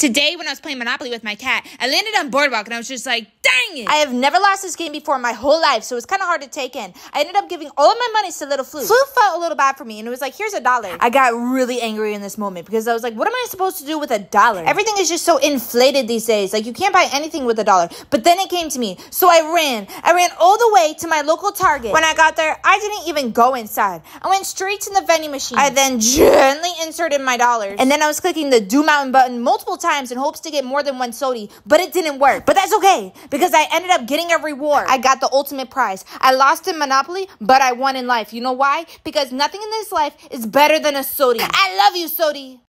Today, when I was playing Monopoly with my cat, I landed on Boardwalk and I was just like, dang it! I have never lost this game before in my whole life, so it's kind of hard to take in. I ended up giving all of my money to Little Flu. Flu felt a little bad for me, and it was like, here's a dollar. I got really angry in this moment because I was like, what am I supposed to do with a dollar? Everything is just so inflated these days. Like, you can't buy anything with a dollar. But then it came to me, so I ran. I ran all the way to my local Target. When I got there, I didn't even go inside. I went straight to the vending machine. I then gently inserted my dollars, and then I was clicking the do mountain button multiple times in hopes to get more than one sodi, but it didn't work. But that's okay because I ended up getting a reward. I got the ultimate prize. I lost in Monopoly, but I won in life. You know why? Because nothing in this life is better than a sodi. I love you, sodi.